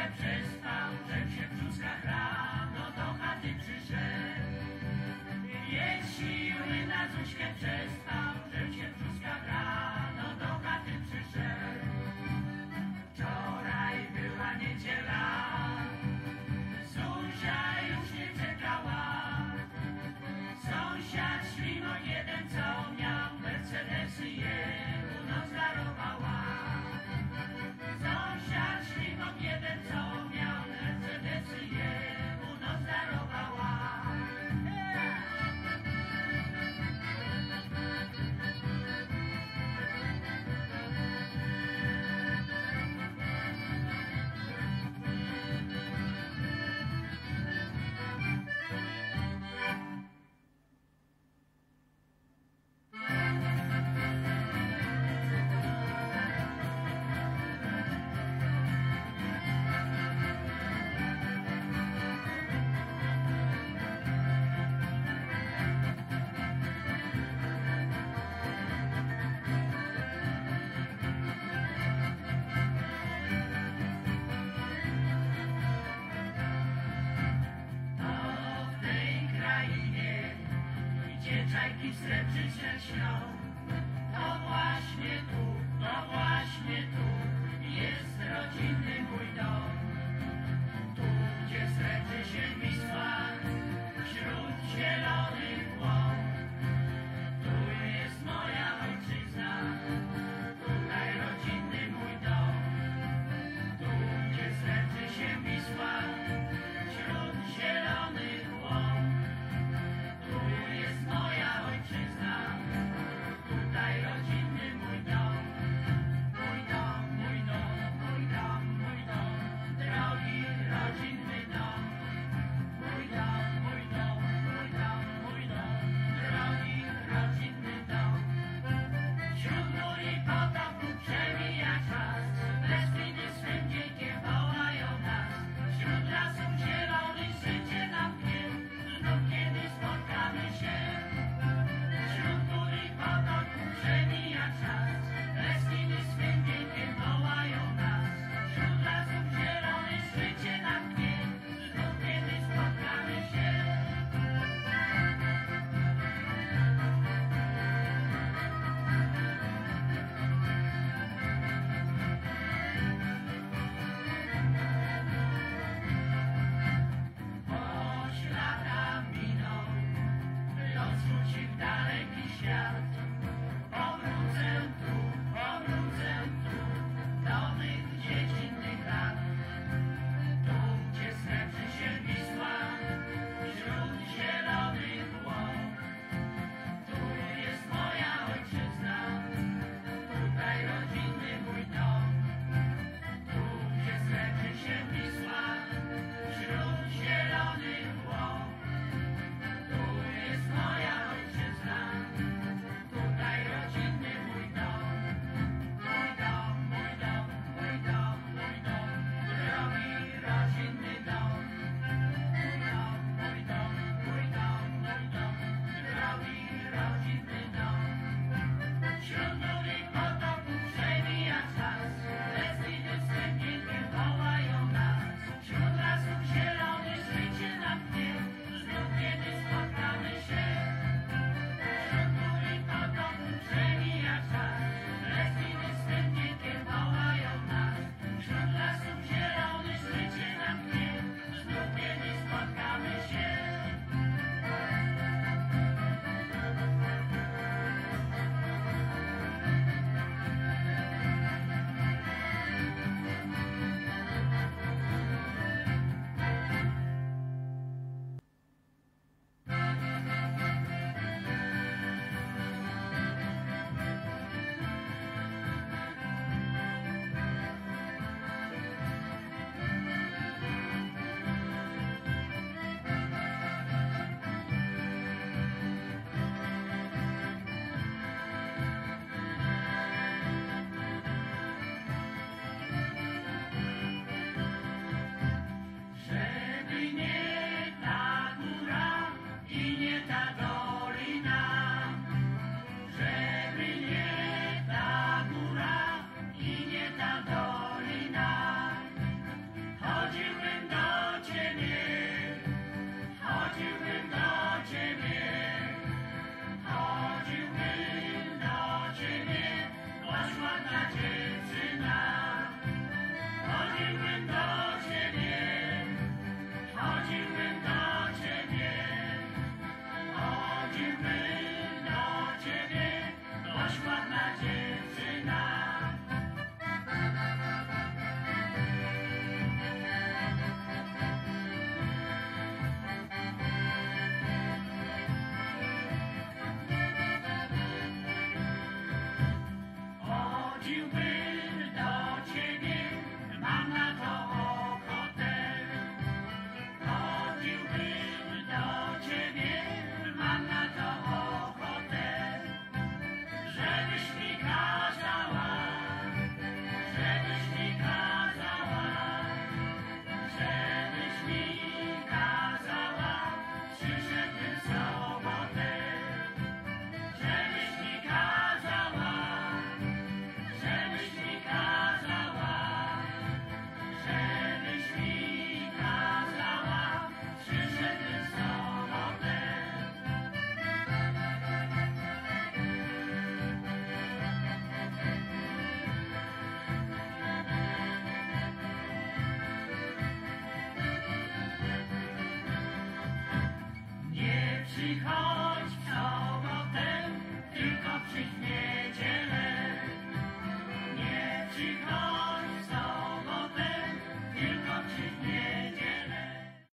Captain Chase. Gdzie czajki w srebrzycie